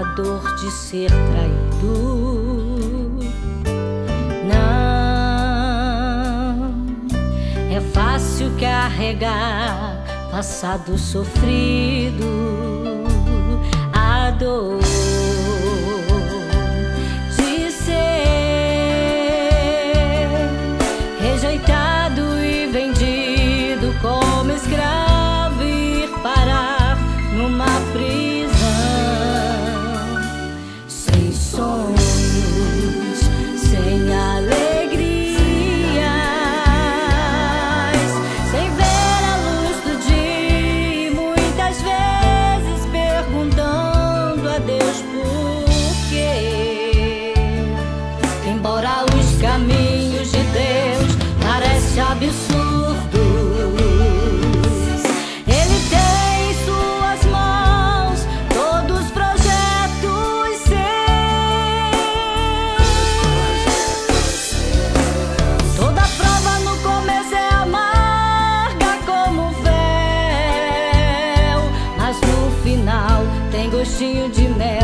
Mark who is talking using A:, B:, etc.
A: a dor de ser traído. Não é fácil carregar passado sofrido, a dor. Embora os caminhos de Deus parecem absurdos, Ele tem em suas mãos todos os projetos seus. Toda prova no começo é amarga como véu, mas no final tem gostinho de mel.